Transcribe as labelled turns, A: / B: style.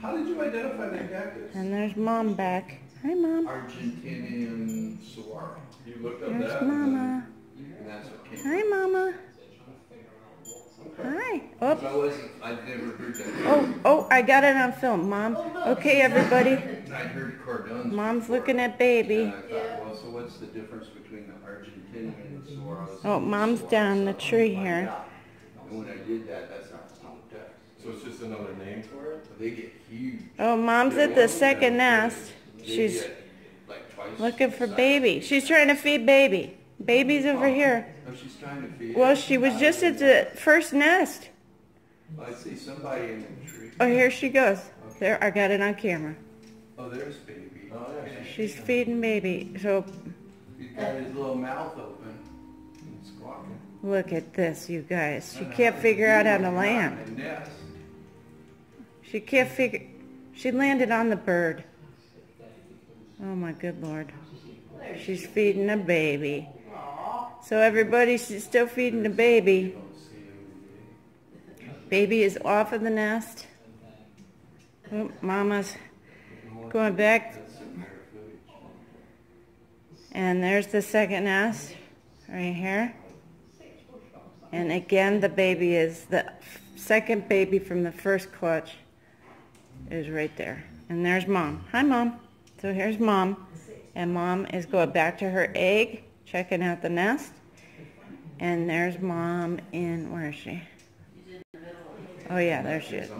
A: How did you identify the cactus?
B: And there's mom back. Hi, mom.
A: Argentinian saguaro. You looked up
B: There's
A: that?
B: mama.
A: And that's what came.
B: Hi, mama. Hi. Oh,
A: I wasn't, I'd never heard that.
B: oh, oh, I got it on film, mom. Oh, okay, everybody.
A: I heard cardons.
B: Mom's
A: before.
B: looking at baby.
A: And I thought, well, so what's the difference between the Argentinian saguaros?
B: Oh,
A: and the
B: oh,
A: mom's
B: down the tree here.
A: And when I did that, that's not the text.
C: So it's just another name for it?
A: They get huge.
B: Oh, mom's at the second nest. She's
A: get like twice
B: looking for
A: size.
B: baby. She's trying to feed baby. Baby's over oh. here.
A: Oh, she's trying to feed.
B: Well, she was just at the first nest.
A: I see somebody in the tree.
B: Oh, here she goes. There, I got it on camera.
A: Oh, there's baby.
C: Oh, yeah.
B: She's feeding baby. So
A: He's got his little mouth open and squawking.
B: look at this, you guys. She uh, can't figure out how to land. She can't figure. She landed on the bird. Oh my good lord. She's feeding a baby. So everybody, she's still feeding the baby. Baby is off of the nest. Oh, mama's going back. And there's the second nest right here. And again, the baby is the second baby from the first clutch is right there. And there's mom. Hi, mom. So here's mom. And mom is going back to her egg, checking out the nest. And there's mom in, where is she? Oh yeah, there she is.